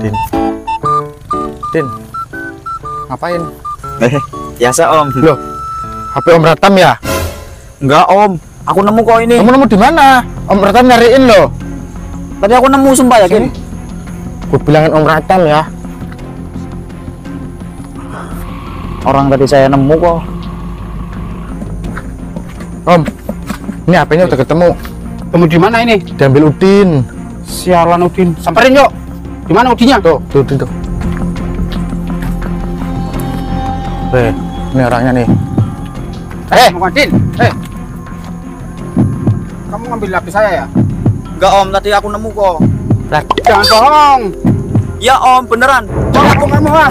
Din. Din. Ngapain? Eh, biasa om. Loh, HP Om Ratam ya? Enggak om, aku nemu kok ini. Kamu nemu di mana? Om Ratam nyariin loh. Tadi aku nemu sumpah yakin. Gue bilangin Om Ratam ya. Orang tadi saya nemu kok. Om, ini HP-nya udah ketemu. Temu di mana ini? Diambil Udin. Sialan Udin. Samperin yuk. Di mana Udinnya? Tuh, tuh, tuh. tuh. Eh, ini orangnya nih. Eh, Udin. Eh. Kamu ngambil HP saya ya? Enggak om, tadi aku nemu kok. Lah, Jangan bohong. Ya om, beneran. Jangan aku nggak mau.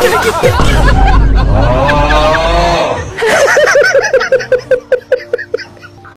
这是有